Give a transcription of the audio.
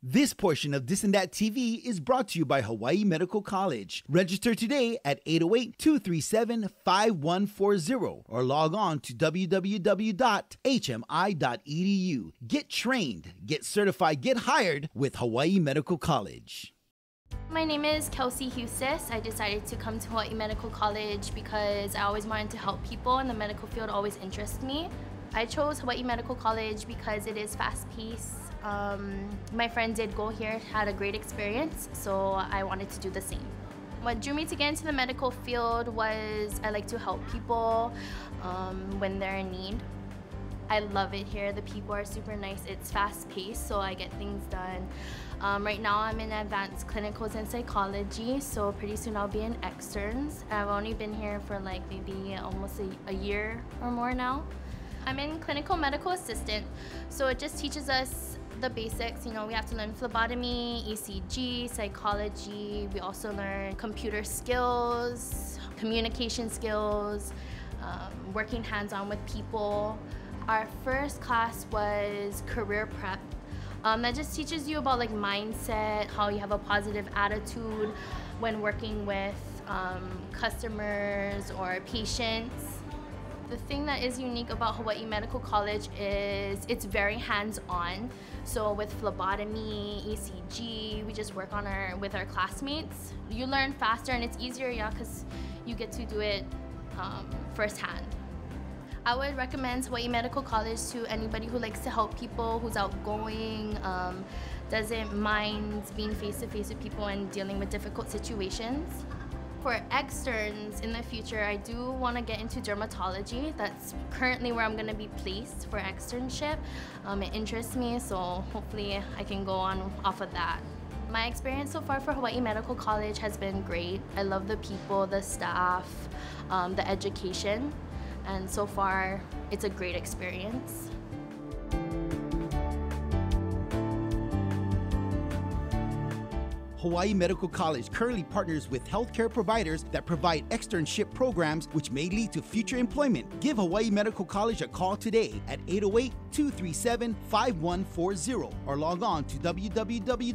This portion of Dis-n-Dat TV is brought to you by Hawaii Medical College. Register today at 808 237 5140 or log on to www.hmi.edu. Get trained, get certified, get hired with Hawaii Medical College. My name is Kelsey Hustace. I decided to come to Hawaii Medical College because I always wanted to help people and the medical field always interests me. I chose Hawaii Medical College because it is fast paced um, my friend did go here, had a great experience, so I wanted to do the same. What drew me to get into the medical field was I like to help people um, when they're in need. I love it here. The people are super nice. It's fast paced, so I get things done. Um, right now, I'm in advanced clinicals and psychology, so pretty soon I'll be in externs. I've only been here for like maybe almost a, a year or more now. I'm in clinical medical assistant, so it just teaches us the basics. You know, we have to learn phlebotomy, ECG, psychology. We also learn computer skills, communication skills, um, working hands-on with people. Our first class was career prep. Um, that just teaches you about like mindset, how you have a positive attitude when working with um, customers or patients. The thing that is unique about Hawaii Medical College is it's very hands-on. So with phlebotomy, ECG, we just work on our with our classmates. You learn faster and it's easier, yeah, because you get to do it um, firsthand. I would recommend Hawaii Medical College to anybody who likes to help people, who's outgoing, um, doesn't mind being face to face with people and dealing with difficult situations. For externs in the future, I do want to get into dermatology. That's currently where I'm going to be placed for externship. Um, it interests me, so hopefully I can go on off of that. My experience so far for Hawaii Medical College has been great. I love the people, the staff, um, the education, and so far it's a great experience. Hawaii Medical College currently partners with healthcare providers that provide externship programs which may lead to future employment. Give Hawaii Medical College a call today at 808 237 5140 or log on to www.hmi.edu.